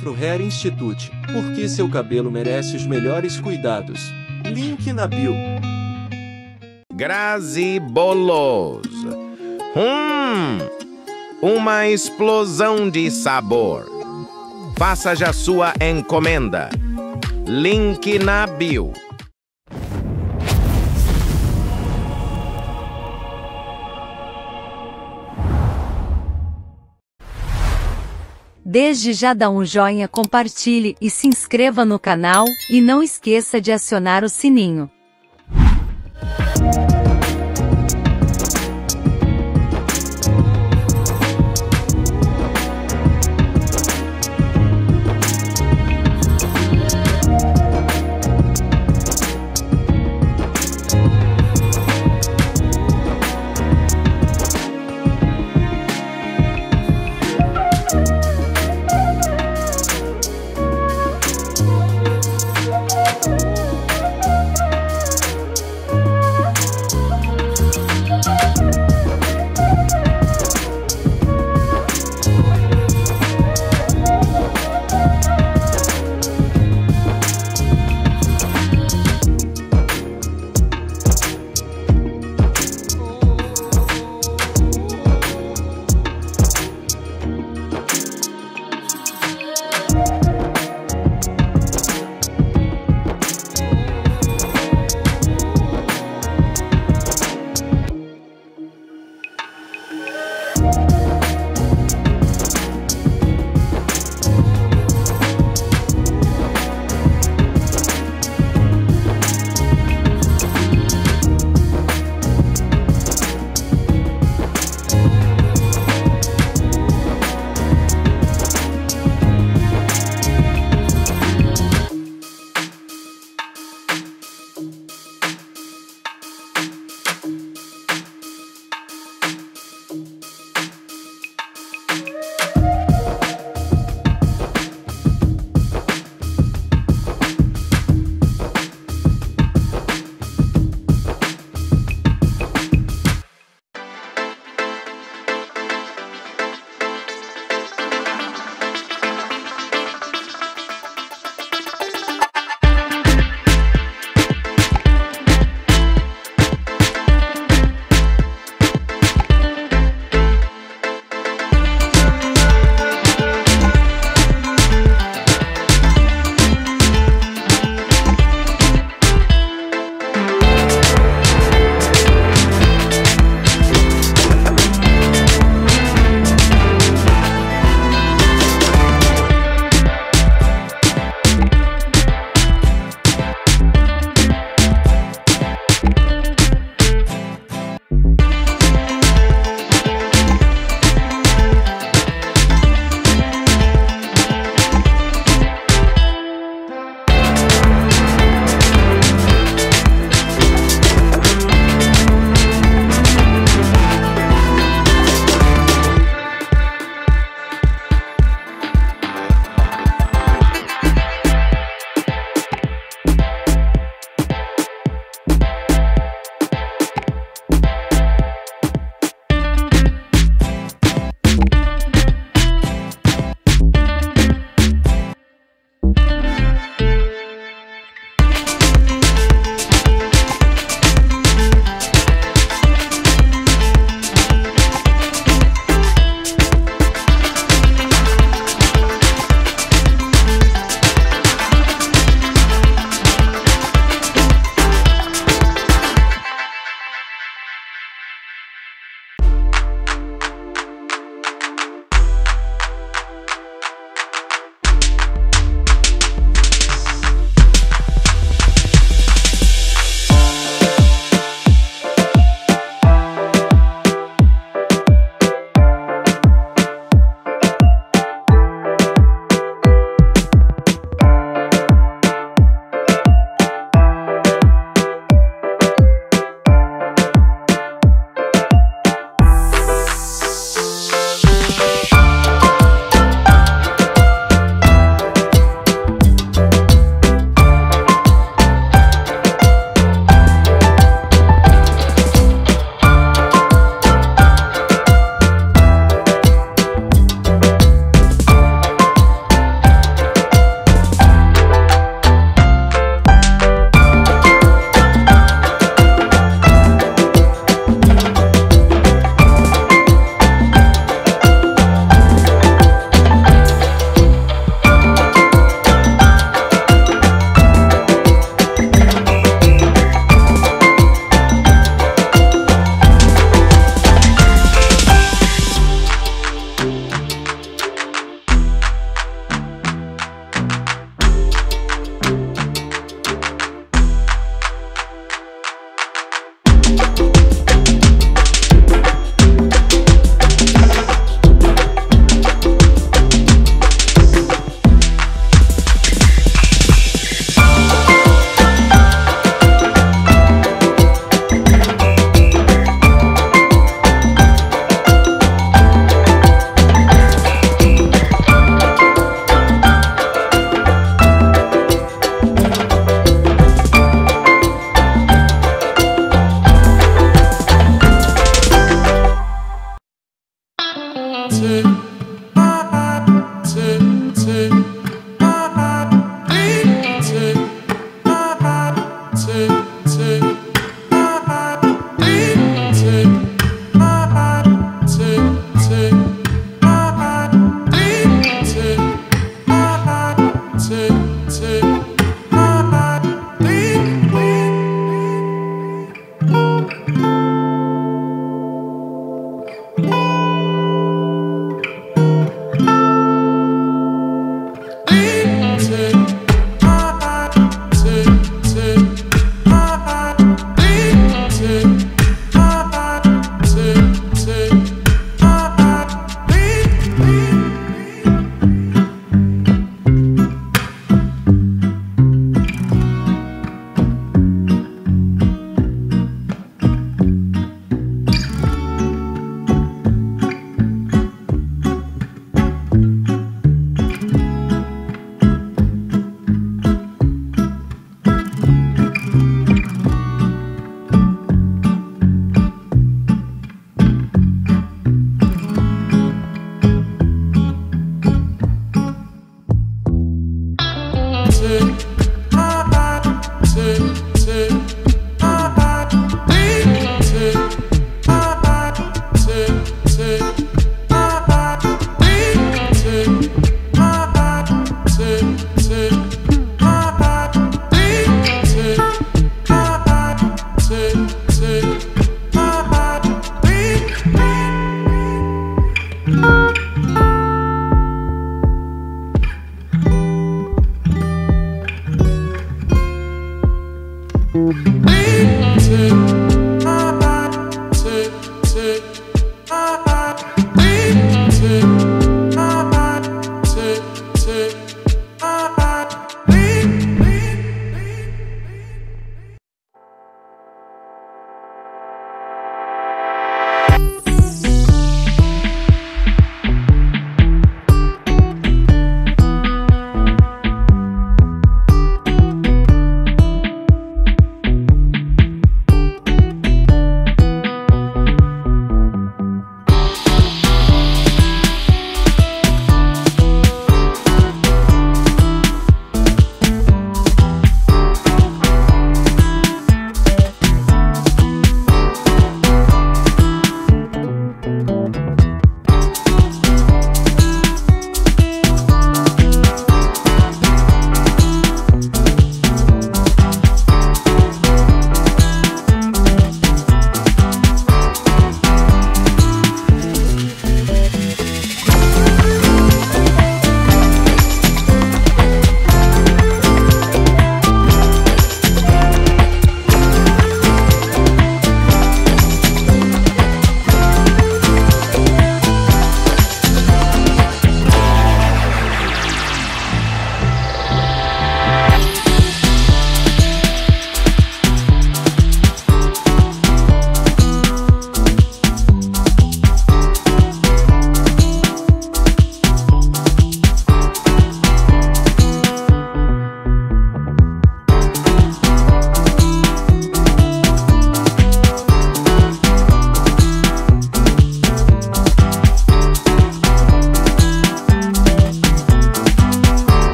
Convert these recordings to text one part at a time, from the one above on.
Afro Hair Institute, porque seu cabelo merece os melhores cuidados. Link na bio. Grazi Bolos. Hum, uma explosão de sabor. Faça já sua encomenda. Link na bio. Desde já dá um joinha, compartilhe e se inscreva no canal, e não esqueça de acionar o sininho.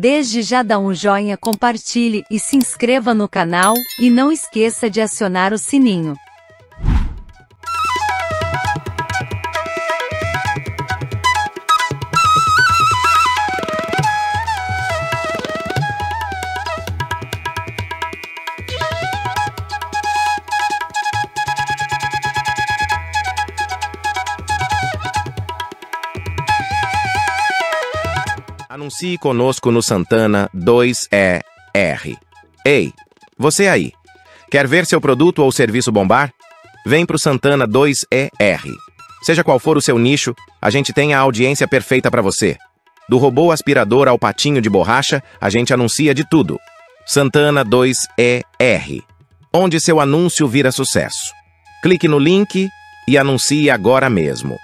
Desde já dá um joinha, compartilhe e se inscreva no canal, e não esqueça de acionar o sininho. Anuncie conosco no Santana 2ER. Ei, você aí, quer ver seu produto ou serviço bombar? Vem pro Santana 2ER. Seja qual for o seu nicho, a gente tem a audiência perfeita para você. Do robô aspirador ao patinho de borracha, a gente anuncia de tudo. Santana 2ER. Onde seu anúncio vira sucesso. Clique no link e anuncie agora mesmo.